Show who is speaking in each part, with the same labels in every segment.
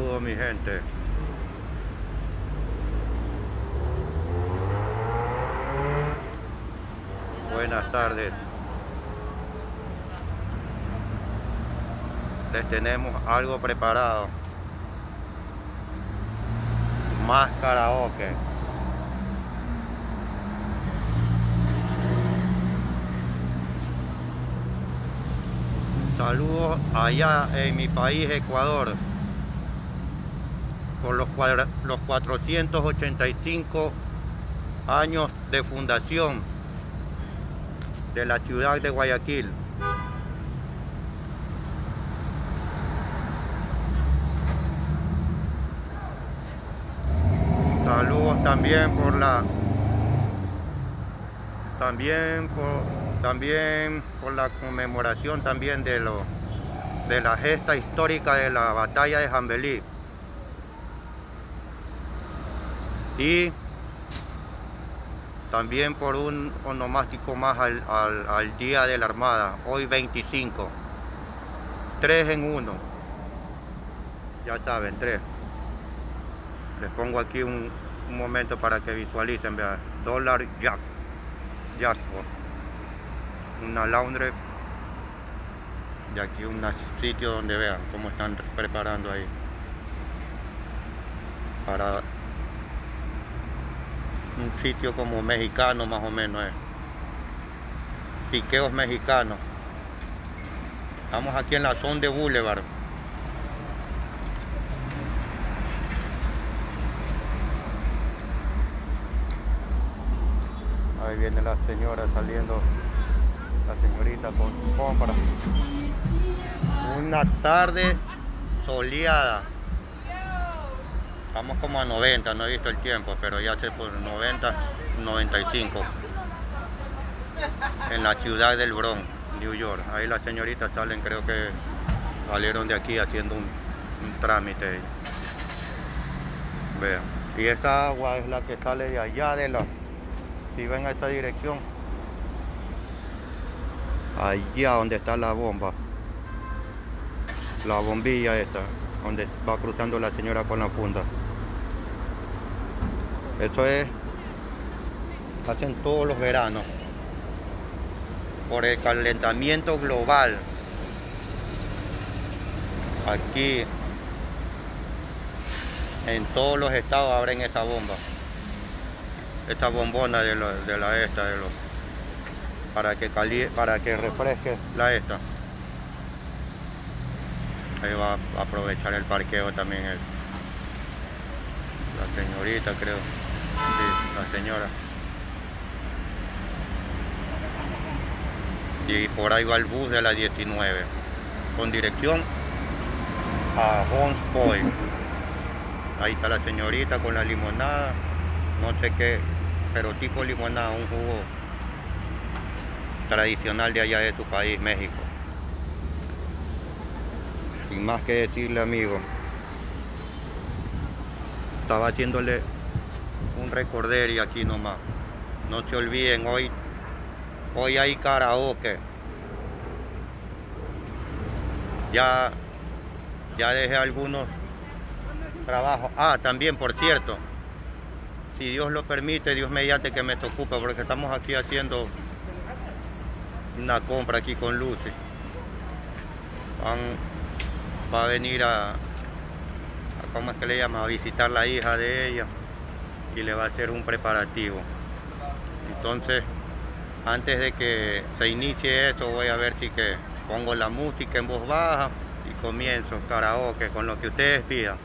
Speaker 1: Saludos mi gente. Buenas tardes. Les tenemos algo preparado. Más karaoke. Saludos allá en mi país, Ecuador, por los, los 485 años de fundación de la ciudad de Guayaquil. Saludos también por la también por también por la conmemoración también de, lo, de la gesta histórica de la batalla de Jambelí. Y también por un onomástico más al, al, Día de la Armada, hoy 25. Tres en uno. Ya saben, tres. Les pongo aquí un, un momento para que visualicen, vean. Dólar Jack. Jack una laundry y aquí un sitio donde vean cómo están preparando ahí para un sitio como mexicano más o menos es piqueos mexicanos estamos aquí en la zona de Boulevard ahí viene la señora saliendo señorita con compra. Una tarde soleada. Estamos como a 90, no he visto el tiempo, pero ya sé por 90, 95. En la ciudad del Bronx, New York. Ahí las señoritas salen, creo que salieron de aquí haciendo un, trámite. Vean. Y esta agua es la que sale de allá de la... Si ven a esta dirección, allá donde está la bomba la bombilla esta donde va cruzando la señora con la funda. Esto es hacen todos los veranos por el calentamiento global. Aquí en todos los estados abren esta bomba esta bombona de, de la esta de los para que para que refresque la esta ahí va a aprovechar el parqueo también el, la señorita creo. Sí, la señora. Y por ahí va el bus de la 19 con dirección a Hong Point. Ahí está la señorita con la limonada no sé qué pero tipo limonada un jugo tradicional de allá de tu país, México. Sin más que decirle, amigo. Estaba haciéndole un recorderio aquí nomás. No se olviden, hoy, hoy hay karaoke. Ya, ya dejé algunos trabajos. Ah, también, por cierto, si Dios lo permite, Dios mediante que me ocupe, porque estamos aquí haciendo una compra aquí con Lucy. Van, va a venir a, ¿cómo es que le llama? A visitar la hija de ella y le va a hacer un preparativo. Entonces, antes de que se inicie esto, voy a ver si que pongo la música en voz baja y comienzo karaoke con lo que ustedes pidan.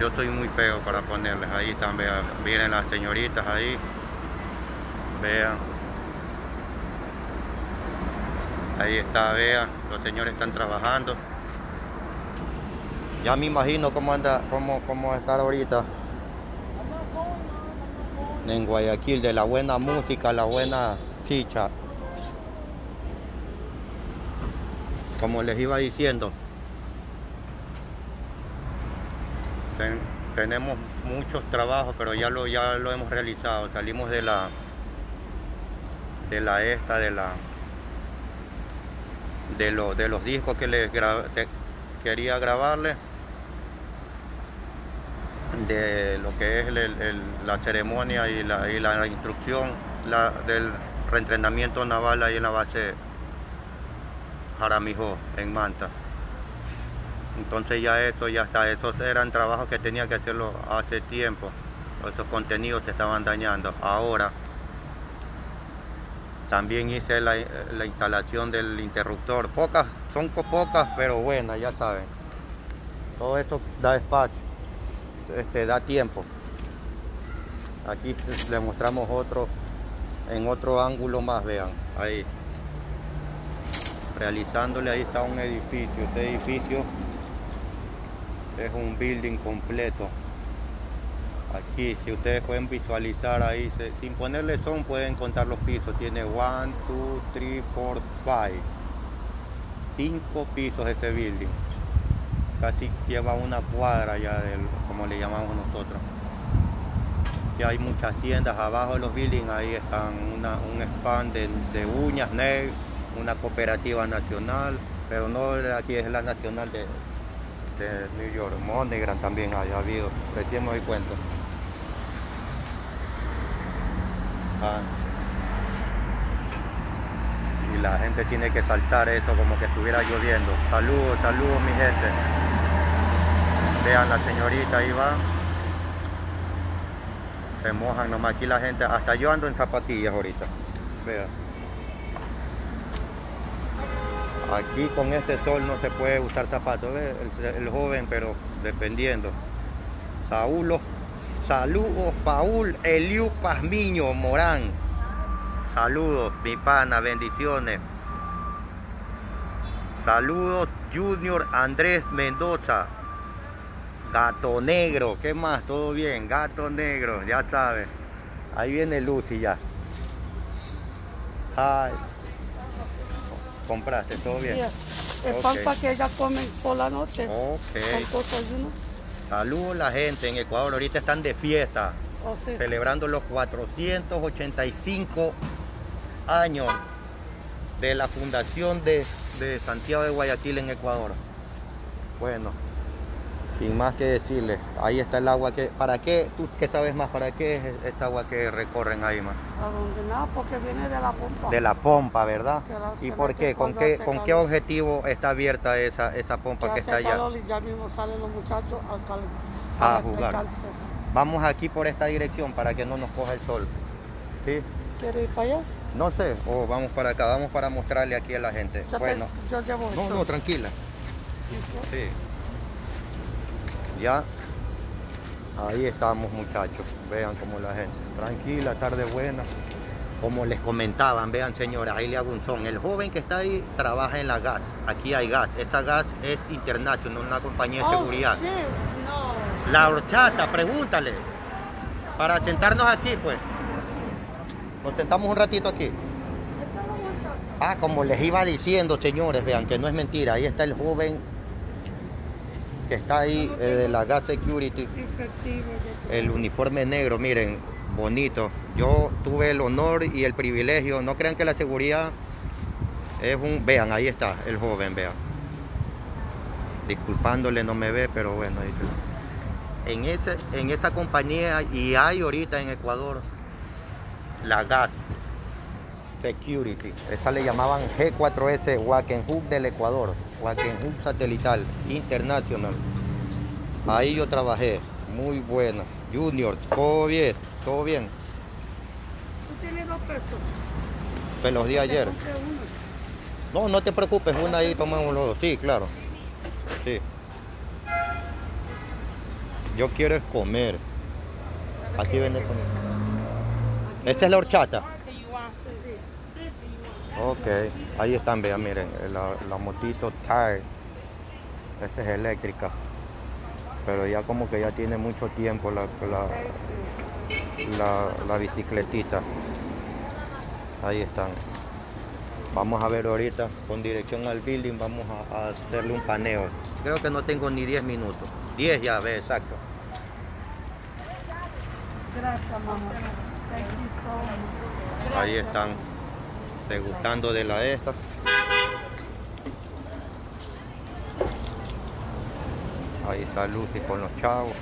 Speaker 1: Yo estoy muy feo para ponerles ahí también, vienen las señoritas ahí. Vean. Ahí está, vean. Los señores están trabajando. Ya me imagino cómo anda, cómo, cómo estar ahorita en Guayaquil de la buena música, la buena chicha. Como les iba diciendo, tenemos muchos trabajos, pero ya lo, ya lo hemos realizado. Salimos de la de la esta de la de, lo, de los discos que les quería grabarle de lo que es la ceremonia y la, y la instrucción del reentrenamiento naval ahí en la base Jaramijó, en Manta. Entonces ya esto ya está, estos eran trabajos que tenía que hacerlo hace tiempo. Estos contenidos se estaban dañando. Ahora también hice la, la instalación del interruptor. Pocas, son pocas, pero buenas, ya saben. Todo esto da espacio, este, da tiempo. Aquí le mostramos otro, en otro ángulo más, vean, ahí. Realizándole, ahí está un edificio. Este edificio es un building completo. Aquí, si ustedes pueden visualizar ahí, sin ponerle son, pueden contar los pisos. Tiene 1, 2, 3, 4, 5. Cinco pisos este building. Casi lleva una cuadra ya, del, como le llamamos nosotros. Y hay muchas tiendas abajo de los buildings, ahí están un spam de, uñas, una cooperativa nacional, pero no aquí es la nacional de, New York, Monegran también hay, ha habido, recién me doy cuenta. Y la gente tiene que saltar eso como que estuviera lloviendo. Saludos, saludos mi gente. Vean la señorita ahí va. Se mojan nomás aquí la gente. Hasta yo ando en zapatillas ahorita. Vean. Aquí con este sol no se puede usar zapatos. El, el joven, pero dependiendo. Saúl, saludos, Paul Eliu Pazmiño Morán. Saludos, mi pana, bendiciones. Saludos, Junior Andrés Mendoza. Gato Negro, ¿qué más? ¿Todo bien? Gato Negro, ya sabes. Ahí viene Lucy ya. Ay. ¿Compraste? ¿Todo bien?
Speaker 2: Sí, Es
Speaker 1: Ok.
Speaker 2: pan para que ellas comen por la noche.
Speaker 1: Ok.
Speaker 2: Con cosas uno.
Speaker 1: Saludos la gente en Ecuador. Ahorita están de fiesta.
Speaker 2: O sí.
Speaker 1: celebrando los 485 años de la fundación de, de Santiago de Guayaquil en Ecuador. Bueno, sin más que decirles, ahí está el agua que, ¿para qué? ¿Tú qué sabes más? ¿Para qué es esta agua que recorren ahí más?
Speaker 2: A donde nada, porque viene de la pompa.
Speaker 1: De la pompa, ¿verdad? ¿Y por qué? ¿Con qué, con qué objetivo está abierta esa, esa pompa que está allá?
Speaker 2: y ya mismo salen los muchachos
Speaker 1: A
Speaker 2: a
Speaker 1: jugar. Vamos aquí por esta dirección para que no nos coja el sol. ¿Sí?
Speaker 2: ¿Quieres ir para allá?
Speaker 1: No sé, o vamos para acá, vamos para mostrarle aquí a la gente.
Speaker 2: Yo, te-
Speaker 1: bueno,
Speaker 2: yo llevo
Speaker 1: no,
Speaker 2: esto.
Speaker 1: no, tranquila. Sí. Ya. Ahí estamos muchachos. Vean como la gente. Tranquila, tarde buena. Como les comentaban, vean señora, ahí le hago un son. El joven que está ahí trabaja en la gas. Aquí hay gas. Esta gas es internacional, una compañía de
Speaker 2: Oh,
Speaker 1: seguridad.
Speaker 2: no.
Speaker 1: La horchata, pregúntale. Para sentarnos aquí, pues. Nos sentamos un ratito aquí. Ah, como les iba diciendo, señores, vean que no es mentira. Ahí está el joven que está ahí eh, de la Gas Security, el uniforme negro, miren, bonito. Yo tuve el honor y el privilegio, no crean que la seguridad es un... Vean, ahí está el joven, vean. Disculpándole, no me ve, pero bueno. En, ese, en esa compañía, y hay ahorita en Ecuador, la GAS Security. Esa le llamaban G4S Wakenhub del Ecuador. Wakenhub Satelital International. Ahí yo trabajé. Muy buena. Junior, todo bien, todo bien.
Speaker 2: Tú tienes dos pesos.
Speaker 1: Te los di ayer.
Speaker 2: Uno.
Speaker 1: No, no te preocupes, una ahí tomamos los dos. Sí, claro. Sí. Yo quiero es comer. Aquí vende comida. Esta es la horchata. Ok, ahí están, vean, miren, la, la motito Tire. Esta es eléctrica. Pero ya como que ya tiene mucho tiempo la, la, la, la bicicletita. Ahí están. Vamos a ver ahorita con dirección al building, vamos a, a hacerle un paneo. Creo que no tengo ni 10 minutos. 10 ya, ve, exacto.
Speaker 2: Gracias, mamá.
Speaker 1: Ahí están degustando de la esta. Ahí está Lucy con los chavos.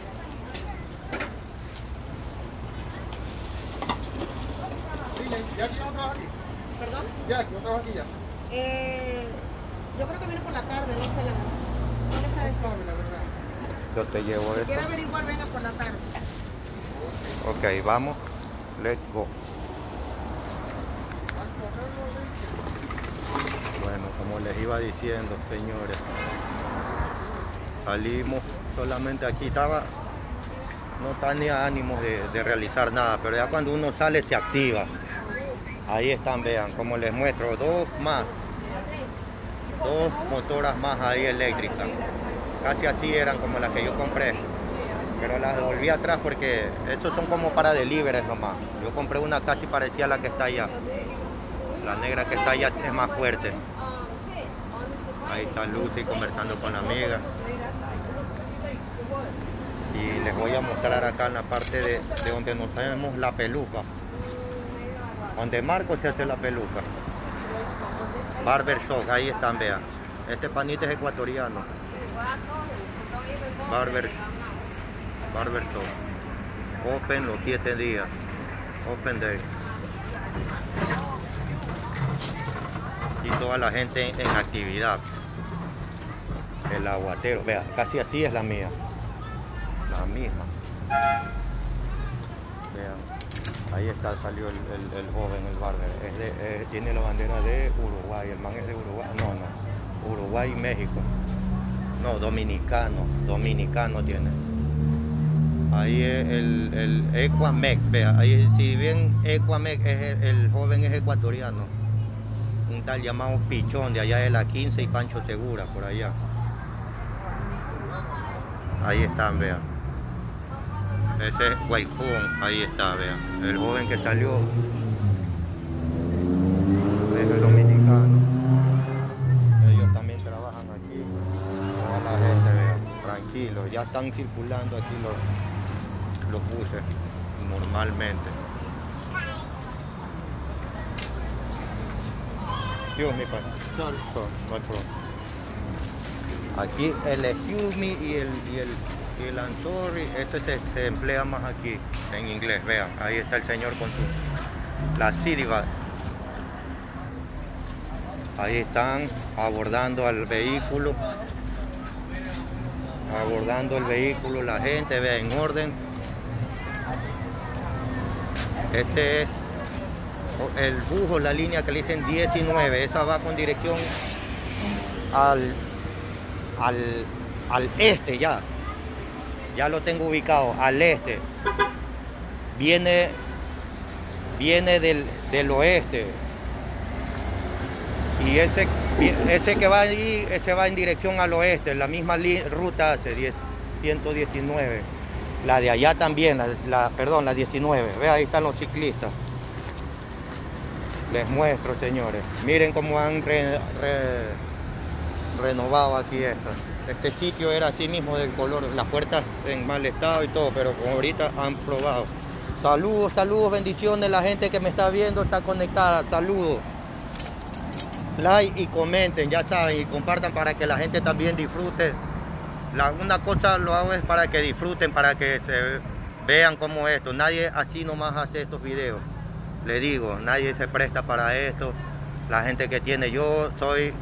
Speaker 3: ¿Ya aquí no trabaja aquí?
Speaker 2: ¿Perdón?
Speaker 3: ¿Ya aquí no aquí ya?
Speaker 2: Eh, yo creo que viene por la tarde, no sé la No le sabe
Speaker 3: no la verdad.
Speaker 1: Yo te llevo esto.
Speaker 2: Si quiere averiguar, venga por la tarde.
Speaker 1: Ok, vamos. Let's go. Como les iba diciendo, señores, salimos solamente aquí estaba, no tenía ánimos de, de realizar nada, pero ya cuando uno sale se activa. Ahí están, vean, como les muestro, dos más, dos motoras más ahí eléctricas. Casi así eran como las que yo compré, pero las devolví atrás porque estos son como para deliveries nomás. Yo compré una casi parecida a la que está allá. La negra que está allá es más fuerte. Ahí está Lucy conversando con la amiga. Y les voy a mostrar acá en la parte de, de donde nos tenemos la peluca. Donde Marco se hace la peluca. Barber Shop, ahí están, vean. Este panita es ecuatoriano. Barber, Barber Shop. Open los 7 días. Open Day. Y toda la gente en, en actividad. El aguatero, vea, casi así es la mía. La misma. Vean, ahí está, salió el, el- joven, el barber. Tiene la bandera de Uruguay, el man es de Uruguay. No, no, Uruguay y México. No, dominicano, dominicano tiene. Ahí es el, el Equamex, vea, ahí, si bien Equamex es el joven es ecuatoriano, un tal llamado Pichón de allá de la 15 y Pancho Segura, por allá. Ahí están, vean. Ese es Guaycón, ahí está, vean. El joven que salió es el dominicano. Ellos también trabajan aquí. Toda la gente, vean, tranquilo. Ya están circulando aquí los, los buses normalmente. Excuse me, pa.
Speaker 3: Sorry.
Speaker 1: So, no hay problema. Aquí el excuse y el, y el, el este se, se emplea más aquí en inglés. Vean, ahí está el señor con su la bag. Ahí están abordando al vehículo. Abordando el vehículo, la gente, vea en orden. Ese es el bujo, la línea que le dicen 19, esa va con dirección al, al, al este ya. Ya lo tengo ubicado, al este. Viene, viene del, del oeste. Y ese, ese que va ahí, ese va en dirección al oeste, la misma ruta hace 10, 119. La de allá también, la, la- perdón, la 19. Ve, ahí están los ciclistas. Les muestro, señores. Miren cómo han re- renovado aquí esto. Este sitio era así mismo del color, las puertas en mal estado y todo, pero como ahorita han probado. Saludos, saludos, bendiciones. La gente que me está viendo está conectada. Saludos. Like y comenten, ya saben, y compartan para que la gente también disfrute. La, una cosa lo hago es para que disfruten, para que se vean como esto. Nadie así nomás hace estos videos. Le digo, nadie se presta para esto. La gente que tiene, yo soy,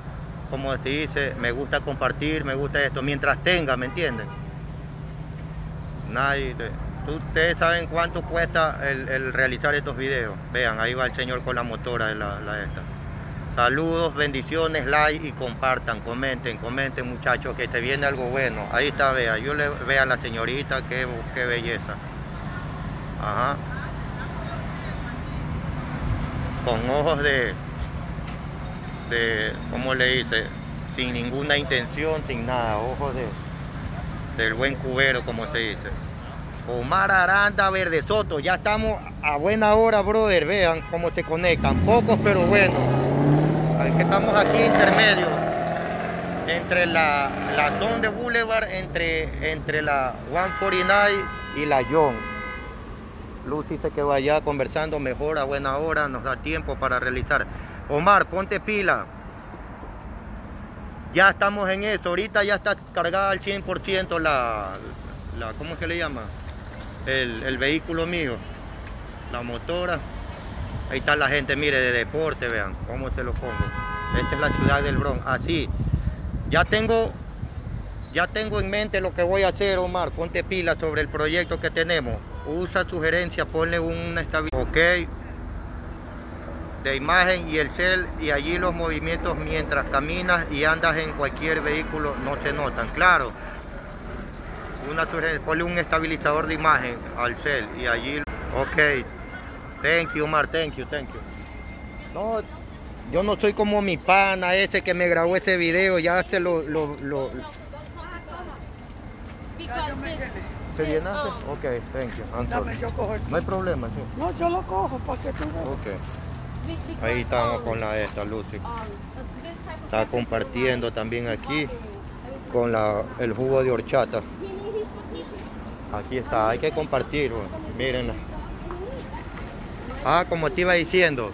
Speaker 1: como se dice, me gusta compartir, me gusta esto, mientras tenga, ¿me entienden? Nadie, ustedes saben cuánto cuesta el, realizar estos videos. Vean, ahí va el señor con la motora la, esta. Saludos, bendiciones, like y compartan, comenten, comenten muchachos, que se viene algo bueno. Ahí está, vea, yo le vea a la señorita, qué, qué belleza. Ajá. Con ojos de, de, ¿cómo le dice? Sin ninguna intención, sin nada, ojos de, del buen cubero, como se dice. Omar Aranda Verde Soto, ya estamos a buena hora, brother, vean cómo se conectan, pocos pero buenos. Ay, que estamos aquí intermedio, entre la, la zona de Boulevard, entre, entre la 149 y la John. Lucy se quedó allá conversando mejor a buena hora, nos da tiempo para realizar. Omar, ponte pila. Ya estamos en eso. Ahorita ya está cargada al 100% la, la, ¿cómo es que le llama? El, el vehículo mío, la motora. Ahí está la gente, mire, de deporte, vean cómo se lo pongo. Esta es la ciudad del Bronx. Así. Ya tengo, ya tengo en mente lo que voy a hacer, Omar. Ponte pila sobre el proyecto que tenemos. Usa sugerencia, ponle una estabilidad. Ok. De imagen y el cel y allí los movimientos mientras caminas y andas en cualquier vehículo no se notan. Claro. Una ponle un estabilizador de imagen al cel y allí. Ok. Thank you, Omar. Thank you, thank you. No, yo no soy como mi pana ese que me grabó ese video. Ya se lo... lo, lo
Speaker 4: Because this,
Speaker 1: ¿Se
Speaker 4: this,
Speaker 1: llenaste? Ok, thank you. I'm sorry.
Speaker 5: Dame, yo cojo el...
Speaker 1: No hay problema, sí.
Speaker 5: No, yo lo cojo para que tú veas.
Speaker 1: Ok. Ahí estamos con la esta, Lucy. Está compartiendo también aquí con la, el jugo de horchata. Aquí está, hay que compartir. Miren. Ah, como te iba diciendo.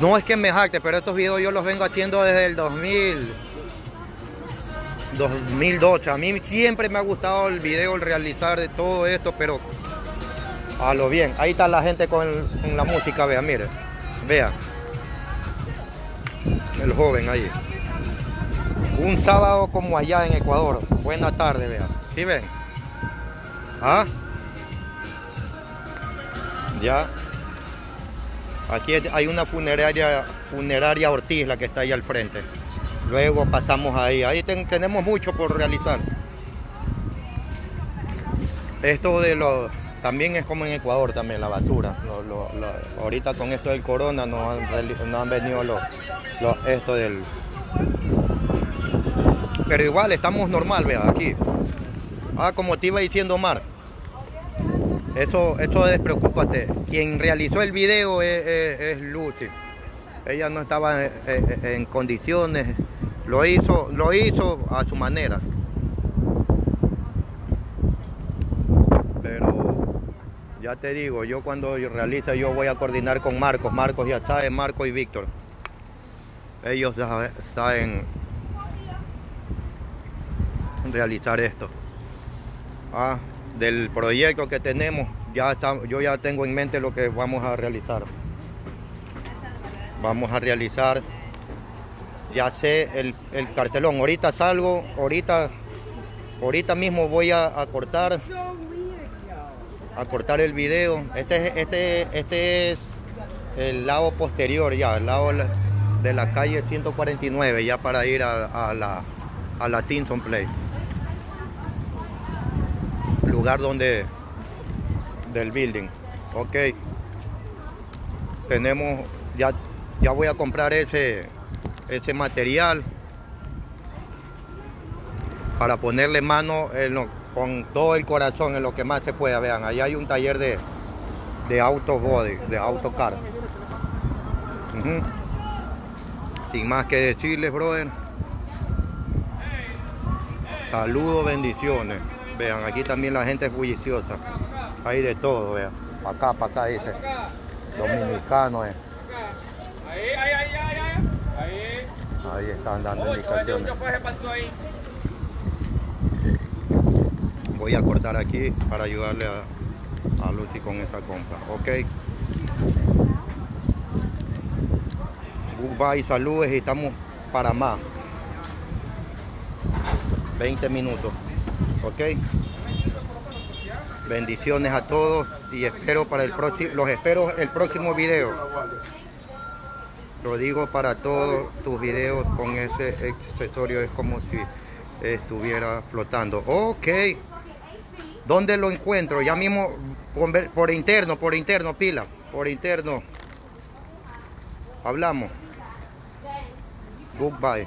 Speaker 1: No es que me jacte, pero estos videos yo los vengo haciendo desde el 2000. 2012. A mí siempre me ha gustado el video, el realizar de todo esto, pero a lo bien. Ahí está la gente con, la música, vea, mire. Vea. El joven ahí. Un sábado como allá en Ecuador. Buena tarde, vea. ¿Sí ven? ¿Ah? Ya. Aquí hay una funeraria, funeraria Ortiz, la que está ahí al frente. Luego pasamos ahí. Ahí ten- tenemos mucho por realizar. Esto de los... También es como en Ecuador también, la basura. Ahorita con esto del corona no han, venido los, esto del... Pero igual estamos normal, vea, aquí. Ah, como te iba diciendo Omar. Eso, eso despreocúpate. Quien realizó el video es, es- es Lucy. Ella no estaba en, en- en condiciones. Lo hizo, lo hizo a su manera. Pero ya te digo, yo cuando yo realice yo voy a coordinar con Marcos. Marcos ya sabe, Marcos y Víctor. Ellos sabe- saben realizar esto. Ah, del proyecto que tenemos, ya está, yo ya tengo en mente lo que vamos a realizar. Vamos a realizar, ya sé el, el cartelón. Ahorita salgo, ahorita, ahorita mismo voy a cortar, a cortar el video. Este, es- este, este es el lado posterior ya, el lado de la- calle 149, ya para ir a, la, a la Tinson Place lugar donde del building. Ok. Tenemos ya ya voy a comprar ese ese material para ponerle mano en lo- con todo el corazón en lo que más se pueda. Vean, ahí hay un taller de de auto body, de autocar. Ujú. Sin más que decirles, brother. Saludos, bendiciones. Vean, aquí también la gente es bulliciosa. Hay de todo, vean. Para acá, para acá dice. Dominicano, eh.
Speaker 6: Ahí, ahí, ahí, ahí, ahí.
Speaker 1: Están dando
Speaker 6: Oh,
Speaker 1: indicaciones.
Speaker 6: yo fue ese pato ahí.
Speaker 1: Voy a cortar aquí para ayudarle a, a Lucy con esa compra. Ok. Goodbye, saludos y estamos para más. 20 minutos. Ok. Bendiciones a todos y espero para el próximo, los espero el próximo video. Lo digo para todos tus videos con ese accesorio, es como si estuviera flotando. Ok. ¿Dónde lo encuentro? Ya mismo por, interno, por interno, pila, por interno. Hablamos. Goodbye.